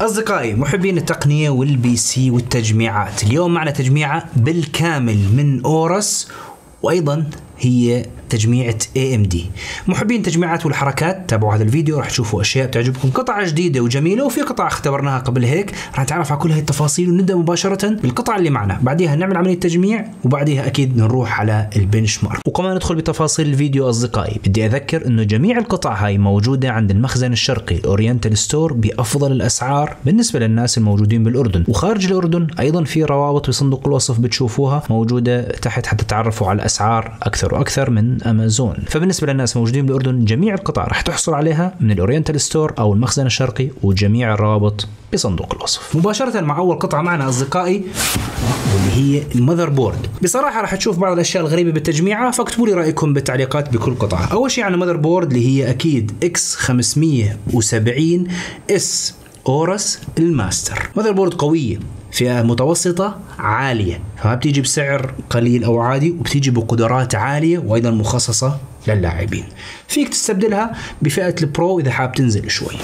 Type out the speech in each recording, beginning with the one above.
أصدقائي محبين التقنية وال PC والتجميعات. اليوم معنا تجميعة بالكامل من AORUS وأيضا هي تجميعة AMD محبين التجميعات والحركات تابعوا هذا الفيديو راح تشوفوا أشياء تعجبكم قطعة جديدة وجميلة وفي قطع اختبرناها قبل هيك. راح نتعرف على كل هاي التفاصيل ونبدأ مباشرة بالقطعة اللي معنا. بعدها نعمل عملية تجميع وبعدها أكيد نروح على ال benchmark وكمان ندخل بتفاصيل الفيديو أصدقائي. بدي أذكر إنه جميع القطع هاي موجودة عند المخزن الشرقي Oriental Store بأفضل الأسعار بالنسبة للناس الموجودين بالأردن. وخارج الأردن أيضا في روابط بصندوق الوصف بتشوفوها موجودة تحت حتى تعرفوا على الأسعار أكثر وأكثر من أمازون. فبالنسبة للناس الموجودين بالاردن جميع القطع راح تحصل عليها من ال Oriental Store أو المخزن الشرقي وجميع الروابط بصندوق الوصف. مباشرة مع أول قطعة معنا أصدقائي واللي هي ال motherboard بصراحة راح تشوف بعض الأشياء الغريبة بالتجميعه فاكتبوا لي رأيكم بالتعليقات بكل قطعة. أول شيء عن ال motherboard اللي هي أكيد X570S AORUS ال Master. motherboard قوية فئة متوسطة عالية. فما بتيجي بسعر قليل أو عادي وبتيجي بقدرات عالية وأيضا مخصصة للاعبين. فيك تستبدلها بفئة ال Pro إذا حاب تنزل شوي.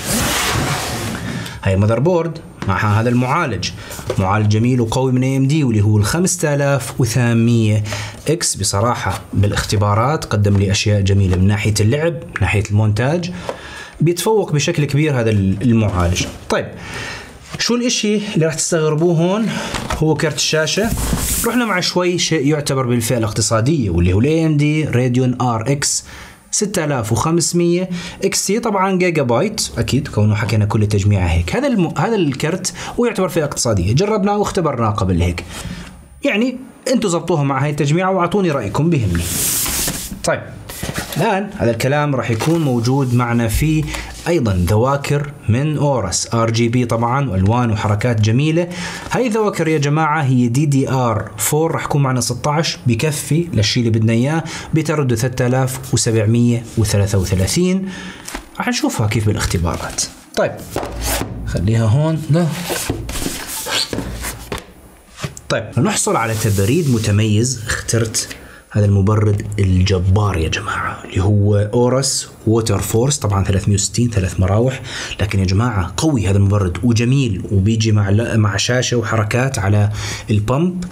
هاي motherboard مع هذا المعالج. معالج جميل وقوي من AMD واللي هو ال 5800X. بصراحة بالاختبارات قدم لي أشياء جميلة من ناحية اللعب من ناحية المونتاج. بيتفوق بشكل كبير هذا المعالج. طيب شو الإشي اللي راح تستغربوه هون؟ هو كرت الشاشة. رحنا مع شوي شيء يعتبر بالفئة الاقتصادية واللي هو ال AMD Radeon RX 6500 XT طبعا جيجا بايت أكيد كونه حكينا كل تجميعه هيك. هذا الم... هذا الكرت هو يعتبر فئة اقتصادية. جربناه واختبرناه قبل هيك. يعني أنتم زبطوها مع هاي التجميعة وأعطوني رأيكم بهمني. طيب الآن هذا الكلام راح يكون موجود معنا في أيضا ذواكر من AORUS RGB طبعا وألوان وحركات جميلة. هاي الذواكر يا جماعة هي DDR4 راح يكون معنا 16 بكفي للشيء اللي بدنا إياه بتردد 3733 راح نشوفها كيف بالاختبارات. طيب خليها هون. لا. طيب نحصل على تبريد متميز اخترت هذا المبرد الجبار يا جماعة اللي هو AORUS Waterforce طبعا 360 ثلاث مراوح. لكن يا جماعة قوي هذا المبرد وجميل وبيجي مع مع شاشة وحركات على البمب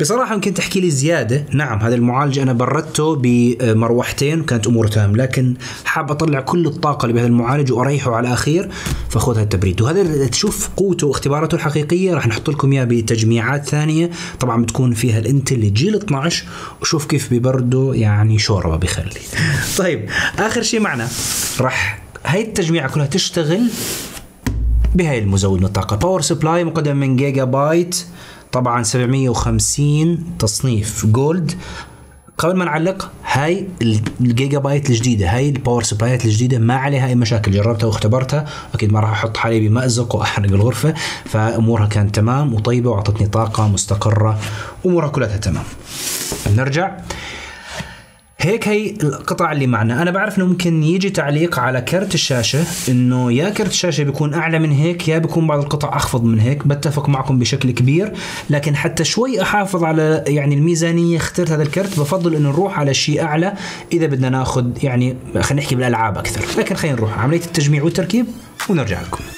بصراحة يمكن تحكي لي زيادة. نعم هذا المعالج أنا بردته بمروحتين وكانت أموره تمام لكن حاب أطلع كل الطاقة اللي بهذا المعالج وأريحه على الأخير فخذ التبريد. وهذا تشوف قوته واختباراته الحقيقية راح نحط لكم إياه بتجميعات ثانية. طبعا بتكون فيها الإنتل جيل 12 وشوف كيف ببرده يعني شوربة بخلي طيب آخر شيء معنا. راح هاي التجميعة كلها تشتغل بهاي المزود من الطاقة. power supply مقدم من جيجا بايت طبعا 750 تصنيف Gold. قبل ما نعلق هاي الجيجا بايت الجديدة هاي ال power supplyات الجديدة ما عليها أي مشاكل جربتها واختبرتها أكيد ما راح أحط حالي بمأزق وأحرق الغرفة فأمورها كانت تمام وطيبة وأعطتني طاقة مستقرة أمورها كلها تمام. نرجع. هيك هي القطع اللي معنا. أنا بعرف إنه ممكن يجي تعليق على كرت الشاشة إنه يا كرت الشاشة بيكون أعلى من هيك يا بيكون بعض القطع أخفض من هيك. بتفق معكم بشكل كبير لكن حتى شوي أحافظ على يعني الميزانية. اخترت هذا الكرت بفضل إنه نروح على شيء أعلى إذا بدنا ناخذ يعني خلينا نحكي بالألعاب أكثر. لكن خلينا نروح. عملية التجميع والتركيب ونرجع لكم.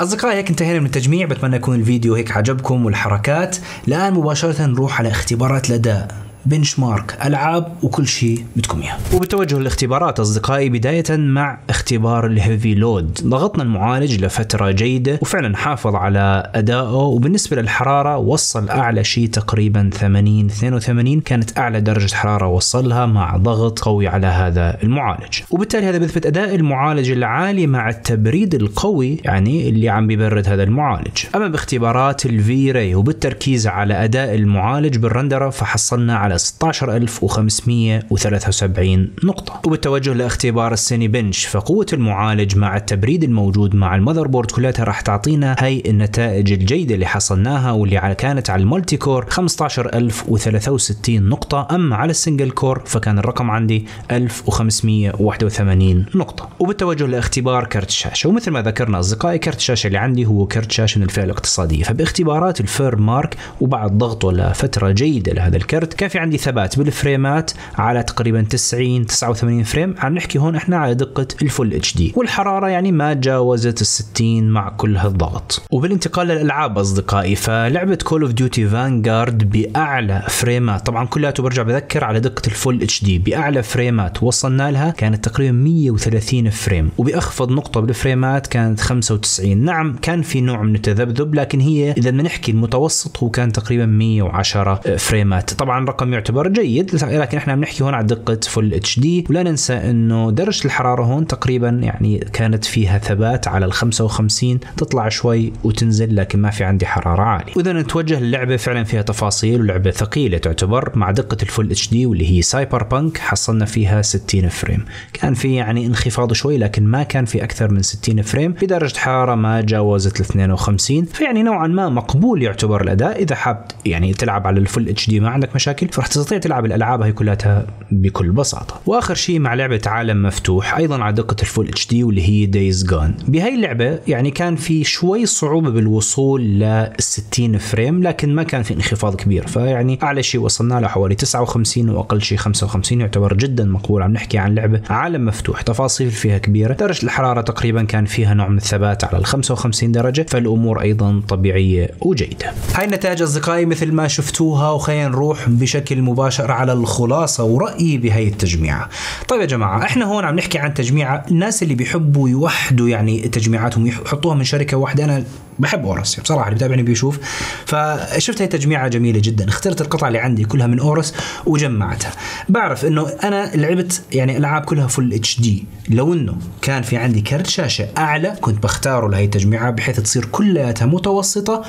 أصدقائي هيك انتهينا من التجميع. بتمنى يكون الفيديو هيك عجبكم والحركات. الآن مباشرة نروح على اختبارات الأداء. benchmark ألعاب وكل شيء بدكم إياه. وبالتوجه للاختبارات أصدقائي بداية مع اختبار ال heavy load. ضغطنا المعالج لفترة جيدة وفعلا حافظ على أدائه وبالنسبة للحرارة وصل أعلى شيء تقريبا 80 82 كانت أعلى درجة حرارة وصلها مع ضغط قوي على هذا المعالج. وبالتالي هذا بيثبت أداء المعالج العالي مع التبريد القوي يعني اللي عم بيبرد هذا المعالج. أما باختبارات ال V-Ray وبالتركيز على أداء المعالج بالرندرة فحصلنا على 16573 نقطة. وبالتوجه لاختبار ال Cinebench فقوة المعالج مع التبريد الموجود مع ال motherboard كلها راح تعطينا هي النتائج الجيدة اللي حصلناها واللي كانت على ال multi-core 15063 نقطة. أما على ال single core فكان الرقم عندي 1581 نقطة. وبالتوجه لاختبار كرت الشاشة ومثل ما ذكرنا أصدقائي كرت الشاشة اللي عندي هو كرت شاشة من الفئة الاقتصادية. فباختبارات ال FurMark وبعد ضغطه لفترة جيدة لهذا الكرت كان في عندي ثبات بالفريمات على تقريبا 90 89 frame. عم نحكي هون إحنا على دقة ال Full HD. والحرارة يعني ما تجاوزت ال 60 مع كل هالضغط. وبالانتقال للألعاب أصدقائي فلعبة Call of Duty Vanguard بأعلى فريمات. طبعا كلياته برجع بذكر على دقة ال Full HD. بأعلى فريمات وصلنا لها كانت تقريبا 130 frame. وبأخفض نقطة بالفريمات كانت 95 نعم كان في نوع من التذبذب لكن هي إذا بدنا نحكي المتوسط هو كان تقريبا 110 فريمات. طبعا رقم يعتبر جيد لكن إحنا بنحكي هون على دقة Full HD ولا ننسى إنه درجة الحرارة هون تقريبا يعني كانت فيها ثبات على ال 55 تطلع شوي وتنزل لكن ما في عندي حرارة عالية. واذا نتوجه للعبة فعلا فيها تفاصيل ولعبة ثقيلة تعتبر مع دقة ال Full HD واللي هي Cyberpunk حصلنا فيها 60 frame. كان في يعني انخفاض شوي لكن ما كان في أكثر من 60 frame. بدرجة حرارة ما جاوزت ال 52 فيعني نوعا ما مقبول يعتبر الأداء. إذا حاب يعني تلعب على ال full HD ما عندك مشاكل فرح تستطيع تلعب الألعاب هي كلها بكل بساطة. وآخر شيء مع لعبة عالم مفتوح أيضا على دقة ال full HD واللي هي Days Gone بهي اللعبة يعني كان في شوي صعوبة بالوصول لل 60 فريم لكن ما كان في انخفاض كبير. فيعني أعلى شيء وصلنا له حوالي 59 وأقل شيء 55 يعتبر جدا مقبول. عم نحكي عن لعبة عالم مفتوح تفاصيل فيها كبيرة. درجة الحرارة تقريبا كان فيها نوع من الثبات على ال 55 درجة فالأمور أيضا طبيعية وجيدة. هاي النتائج أصدقائي مثل ما شفتوها وخلينا نروح بشكل مباشر على الخلاصة ورأيي بهي التجميعة. طيب يا جماعة إحنا هون عم نحكي عن تجميعة الناس اللي بيحبوا يوحدوا يعني تجميعاتهم يحطوها من شركة واحدة. أنا بحب AORUS بصراحة اللي بتابعني بيشوف. فشفت هي تجميعه جميلة جدا. اخترت القطع اللي عندي كلها من AORUS وجمعتها. بعرف إنه أنا لعبت يعني ألعاب كلها full HD لو إنه كان في عندي كرت شاشة أعلى كنت بختاره لهي التجميعة بحيث تصير كلياتها متوسطة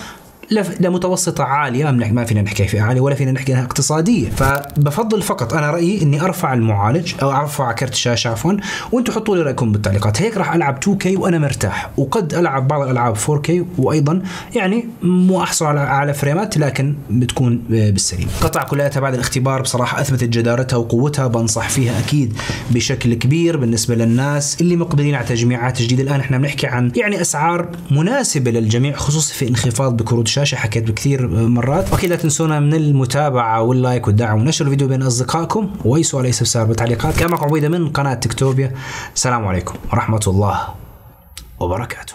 لمتوسطة عالية ما فينا نحكي فيها عالية ولا فينا نحكي انها اقتصادية. فبفضل فقط أنا رأيي إني أرفع المعالج أو أرفع كرت الشاشة عفوا وأنتم حطوا لي رأيكم بالتعليقات. هيك راح ألعب 2K وأنا مرتاح. وقد ألعب بعض الألعاب 4K وأيضا يعني مو أحصل على على فريمات لكن بتكون بالسليم. قطع كلها بعد الاختبار بصراحة أثبتت جدارتها وقوتها بنصح فيها أكيد بشكل كبير بالنسبة للناس اللي مقبلين على تجميعات جديدة. الآن إحنا بنحكي عن يعني أسعار مناسبة للجميع خصوصا في انخفاض بكروت الشاشة حكيت بكثير مرات. واكيد لا تنسونا من المتابعة واللايك والدعم ونشر الفيديو بين أصدقائكم. واي سؤال اي استفسار بالتعليقات كان معكم عبيده من قناة تكتوبيا. السلام عليكم ورحمة الله وبركاته.